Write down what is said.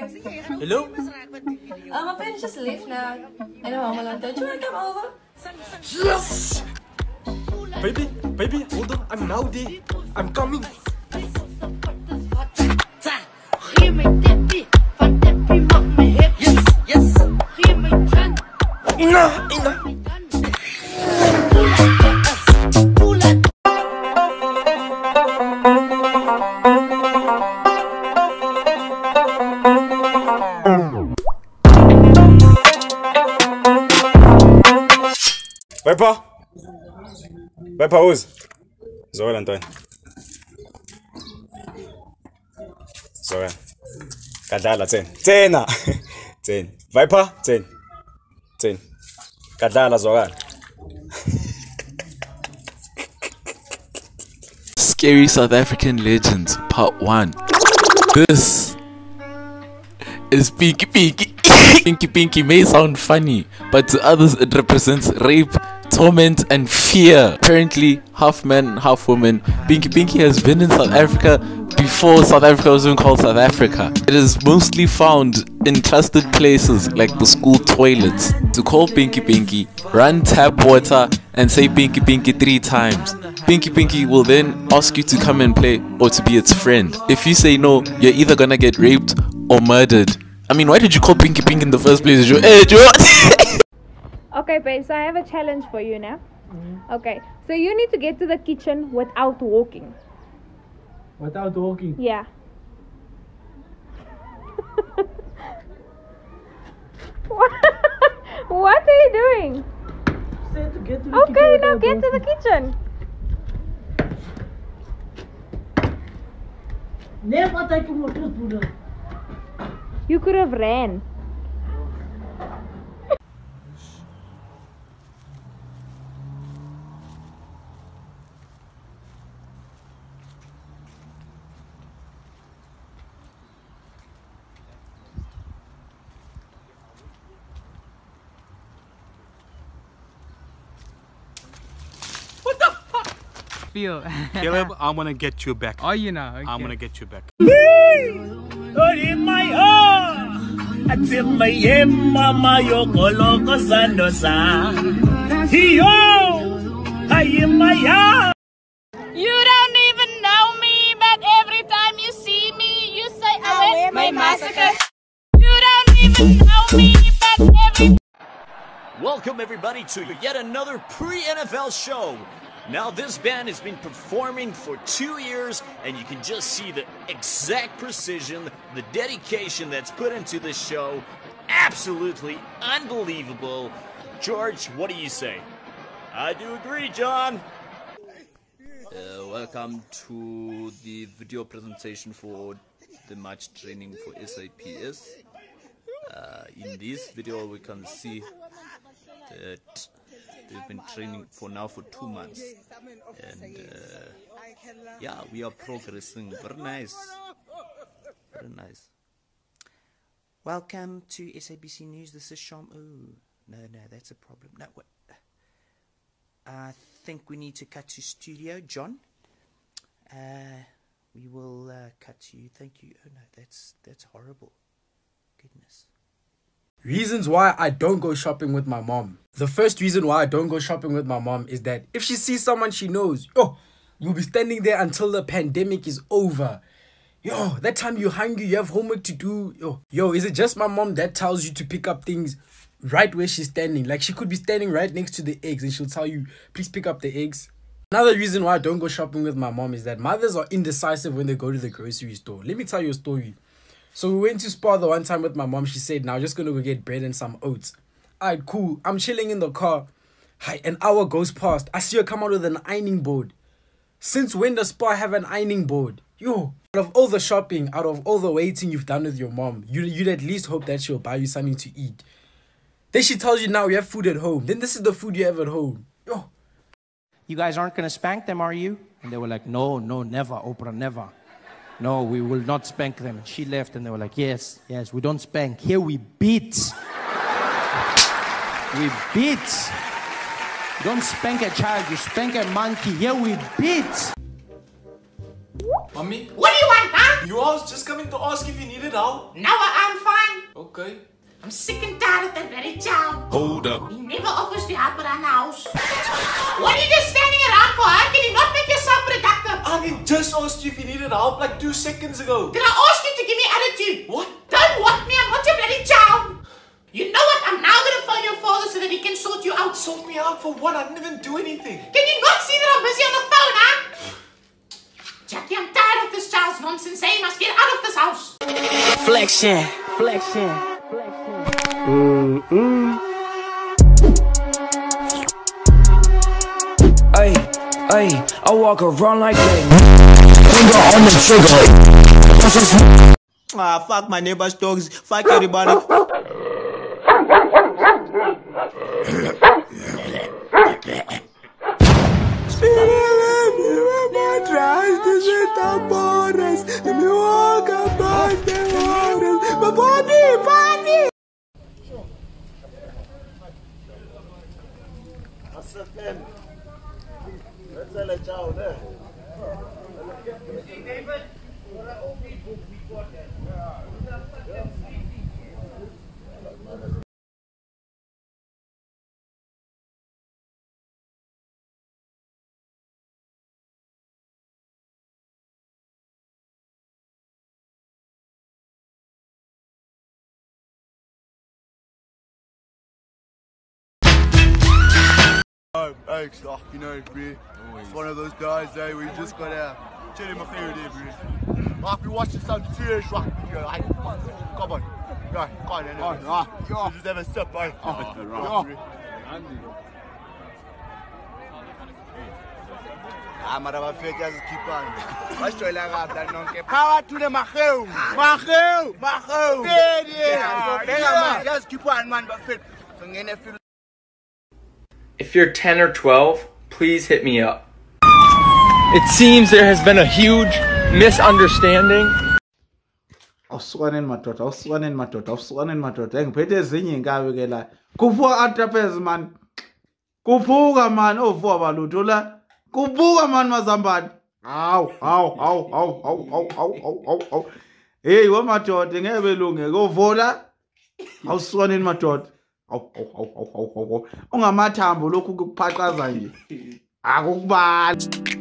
Hello, babes. Hello? Um, my friend just left now. I know I'm alone. Don't you want to come over? Yes! Baby, baby, hold on. I'm now there. I'm coming. Viper! Viper aus! So, Anton. So, Kadala, 10. 10! 10. Viper, 10. 10. Kadala, Zoran. Scary South African Legends Part 1. This is Pinky Pinky. Pinky Pinky may sound funny, but to others it represents rape, torment, and fear. Apparently, half man, half woman, Pinky Pinky has been in South Africa before South Africa was even called South Africa. It is mostly found in clustered places like the school toilets. To call Pinky Pinky, run tap water and say Pinky Pinky three times. Pinky Pinky will then ask you to come and play or to be its friend. If you say no, you're either gonna get raped or murdered. I mean, why did you call Pinky Pinky in the first place? Hey, eh, Joe. Okay, babe, so I have a challenge for you now. Mm-hmm. Okay, so you need to get to the kitchen without walking. Without walking. Yeah. what? what are you doing? Say to get to the Okay, kitchen now get to the walking. kitchen. Ek moet doen. You could have ran. Feel. Caleb, I'm gonna get you back. oh, you know. I'm gonna get you back. You don't even know me, but every time you see me, you say I wear my massacre. You don't even know me, but every Welcome, everybody, to yet another pre NFL show. Now, this band has been performing for two years, and you can just see the exact precision, the dedication that's put into this show. Absolutely unbelievable. George, what do you say? I do agree, John. Uh, welcome to the video presentation for the match training for SAPS. Uh, in this video, we can see that they've been training for now for two months, and uh, yeah, we are progressing. Very nice, very nice. Welcome to SABC News. This is Sham. Oh, no, no, that's a problem. No, what? I think we need to cut to studio, John. Uh, we will uh, cut to you. Thank you. Oh no, that's that's horrible. Goodness. Reasons why I don't go shopping with my mom. The first reason why I don't go shopping with my mom is that if she sees someone she knows, yo, you'll be standing there until the pandemic is over. Yo, that time you're hungry, you have homework to do. Yo, yo, is it just my mom that tells you to pick up things right where she's standing? Like she could be standing right next to the eggs and she'll tell you, please pick up the eggs. Another reason why I don't go shopping with my mom is that mothers are indecisive when they go to the grocery store. Let me tell you a story. So we went to Spar the one time with my mom. She said, now just gonna go get bread and some oats. Alright, cool. I'm chilling in the car. Hi, an hour goes past. I see her come out with an ironing board. Since when does Spar have an ironing board? Yo, out of all the shopping, out of all the waiting you've done with your mom, you, you'd at least hope that she'll buy you something to eat. Then she tells you now you have food at home. Then this is the food you have at home. Yo, You guys aren't going to spank them, are you? And they were like, No, no, never, Oprah, never. No, we will not spank them. And she left and they were like, Yes, yes, we don't spank. Here we beat. We beat. Don't spank a child, you spank a monkey. Yeah, we beat. Mommy, What do you want, huh? You I was just coming to ask if you needed help. No, I'm fine. Okay. I'm sick and tired of that bloody child. Hold up. He never offers to help around the house. What are you just standing around for, huh? Can you not make yourself productive? I mean, just asked you if you needed help like two seconds ago. Did I ask you to give me attitude? What? Don't want me, I'm not your bloody child. You know what? I'm now gonna phone your father so that he can sort you out. Sort me out for what? I didn't even do anything. Can you not see that I'm busy on the phone, huh? Jackie, I'm tired of this child's nonsense. Say he must get out of this house. Flexion, flexion. Ay, ay, I walk around like that. Finger on the trigger. Ah, fuck my neighbor's dogs. Fuck everybody. Spirele, mi mă trage de taboras, mi-o. know, oh, like, you know, bro. It's one of those guys, eh, where you just gotta chill in my favourite there, bro. Like, we're watching some serious rugby, bro. Like, come on. Right, come on, anyway. Oh, right. Yeah. Just have eh? ah, a sip, eh? Oh, oh, right. Ah, mara bafete azikhipana. Basijwayelanga abla nonke. Power to the Mahew. Mahew. Mahew. Yeah, yeah. Benga manje azikhipana manje bafete. Singena if you're 10 or 12, please hit me up. It seems there has been a huge misunderstanding. awusukaneni madoda awusukaneni madoda awusukaneni madoda engiphethe ezinye iy'nkabi ke la. Kuphuka atrapez mani kuphuka mani ovuka oh, balutho la. Kuphuka mani mazambane. Hawu hawu hawu hawu hawu hawu hawu hawu hawu hawu. Heyi wamadoda ngeke belunge. Kovola awusukaneni madoda ungamathambo lokhu kukuphaqaza nje. Akukubali.